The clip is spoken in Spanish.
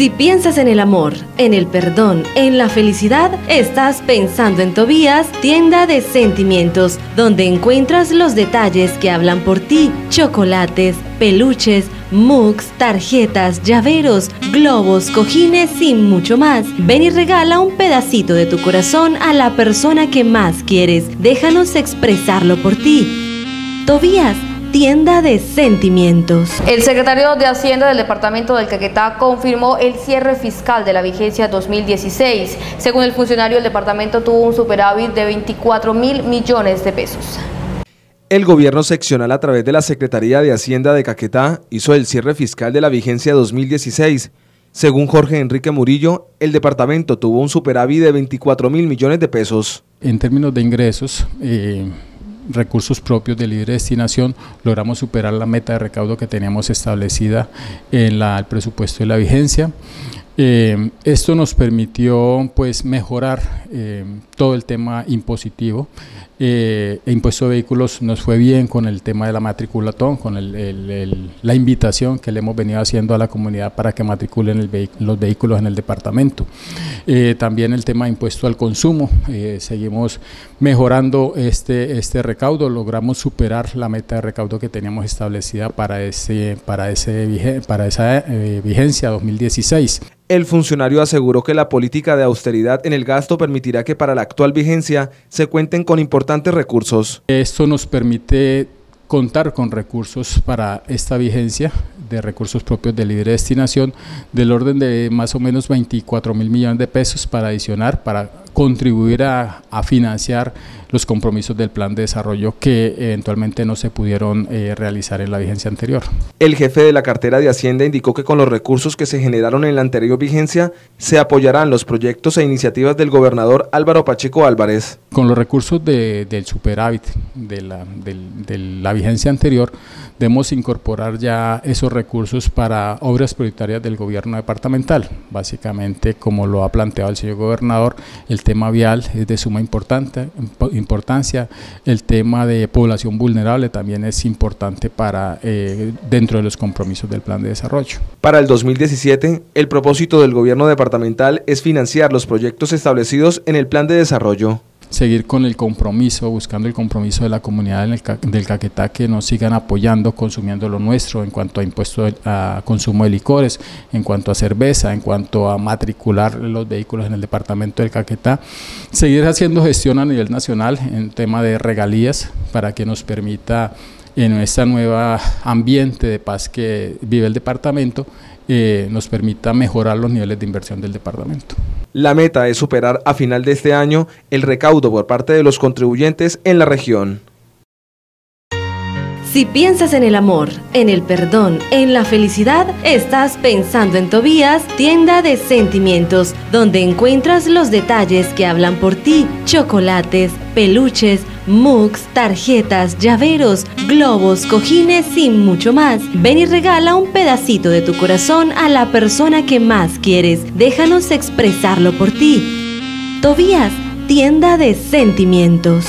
Si piensas en el amor, en el perdón, en la felicidad, estás pensando en Tobías, tienda de sentimientos, donde encuentras los detalles que hablan por ti, chocolates, peluches, mugs, tarjetas, llaveros, globos, cojines y mucho más. Ven y regala un pedacito de tu corazón a la persona que más quieres. Déjanos expresarlo por ti. Tobías tienda de sentimientos. El secretario de Hacienda del Departamento del Caquetá confirmó el cierre fiscal de la vigencia 2016. Según el funcionario, el departamento tuvo un superávit de 24 mil millones de pesos. El gobierno seccional a través de la Secretaría de Hacienda de Caquetá hizo el cierre fiscal de la vigencia 2016. Según Jorge Enrique Murillo, el departamento tuvo un superávit de 24 mil millones de pesos. En términos de ingresos, eh, recursos propios de libre destinación, logramos superar la meta de recaudo que teníamos establecida en el presupuesto de la vigencia. Eh, esto nos permitió pues mejorar eh, todo el tema impositivo. Eh, e impuesto de vehículos nos fue bien con el tema de la matriculatón, con la invitación que le hemos venido haciendo a la comunidad para que matriculen los vehículos en el departamento. también el tema de impuesto al consumo, seguimos mejorando este, este recaudo, logramos superar la meta de recaudo que teníamos establecida para, ese, para, ese, para esa vigencia 2016. El funcionario aseguró que la política de austeridad en el gasto permitirá que para la actual vigencia se cuenten con importantes recursos. Esto nos permite contar con recursos para esta vigencia de recursos propios de libre destinación del orden de más o menos 24 mil millones de pesos para adicionar, para contribuir a, financiar los compromisos del plan de desarrollo que eventualmente no se pudieron eh, realizar en la vigencia anterior. El jefe de la cartera de Hacienda indicó que con los recursos que se generaron en la anterior vigencia se apoyarán los proyectos e iniciativas del gobernador Álvaro Pacheco Álvarez. Con los recursos del superávit de la, de la vigencia anterior debemos incorporar ya esos recursos para obras prioritarias del gobierno departamental. Básicamente, como lo ha planteado el señor gobernador, el tema vial es de suma importancia, el tema de población vulnerable también es importante para eh, dentro de los compromisos del plan de desarrollo. Para el 2017, el propósito del gobierno departamental es financiar los proyectos establecidos en el plan de desarrollo seguir con el compromiso, buscando el compromiso de la comunidad del Caquetá que nos sigan apoyando, consumiendo lo nuestro en cuanto a impuesto a consumo de licores, en cuanto a cerveza, en cuanto a matricular los vehículos en el departamento del Caquetá. Seguir haciendo gestión a nivel nacional en tema de regalías para que nos permita en este nuevo ambiente de paz que vive el departamento, eh, nos permita mejorar los niveles de inversión del departamento. La meta es superar a final de este año el recaudo por parte de los contribuyentes en la región. Si piensas en el amor, en el perdón, en la felicidad, estás pensando en Tobías, tienda de sentimientos, donde encuentras los detalles que hablan por ti, chocolates, peluches, mugs, tarjetas, llaveros, globos, cojines y mucho más. Ven y regala un pedacito de tu corazón a la persona que más quieres. Déjanos expresarlo por ti. Tobías, tienda de sentimientos.